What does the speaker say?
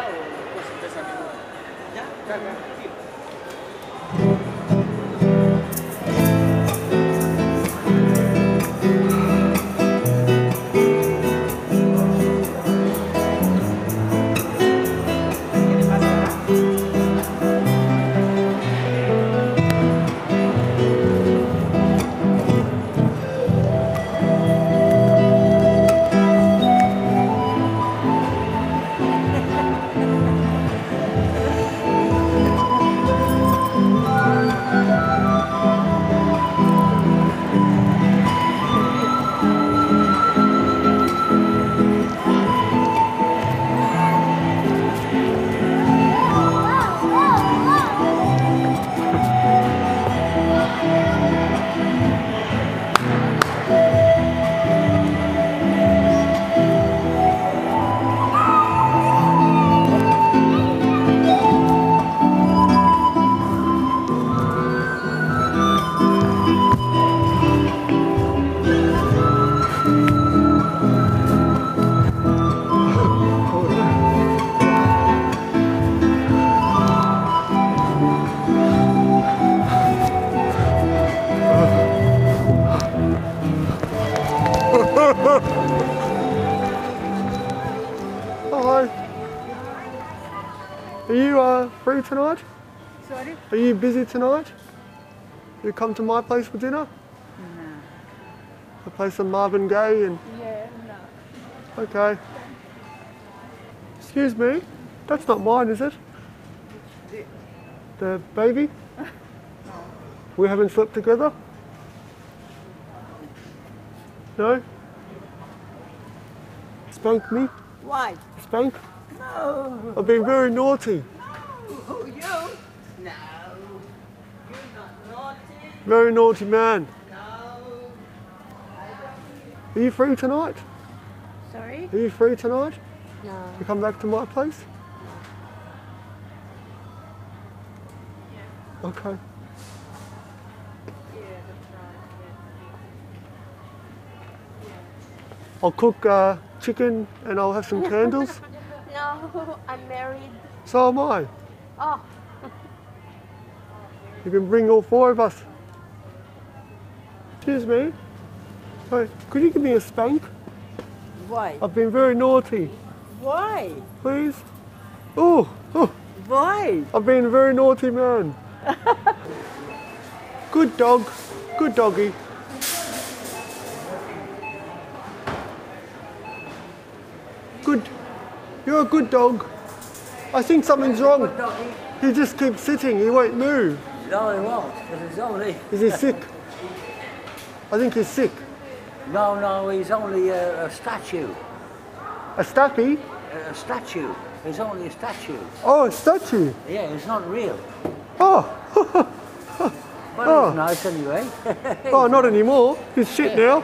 acá o? Pues, ya. Hi. Are you uh, free tonight? Sorry? Are you busy tonight? You come to my place for dinner? No. I play some Marvin Gaye and Yeah, no. okay. Excuse me, that's not mine, is it? The baby? We haven't slept together? No? Spank me? Why? Spank? No. I've been very naughty. No. Who you? No. You're not naughty. Very naughty man. No. Are you free tonight? Sorry? Are you free tonight? No. You come back to my place? Okay. Yeah, that's right. Yeah. I'll cook uh, chicken and I'll have some candles. No, I'm married. So am I. Oh, You can bring all four of us. Excuse me. Hey, could you give me a spank? Why? I've been very naughty. Why? Please? Oh, oh Why? I've been a very naughty man. Good dog. Good doggy. Good. You're a good dog. I think something's wrong. He eh? just keeps sitting. He won't move. No, he won't. Because he's only. Is he sick? I think he's sick. No, no, he's only a, a statue. A statue? A, a statue. He's only a statue. Oh, a statue. Yeah, he's not real. Oh, But Oh. he's nice anyway. oh, not anymore. He's shit now.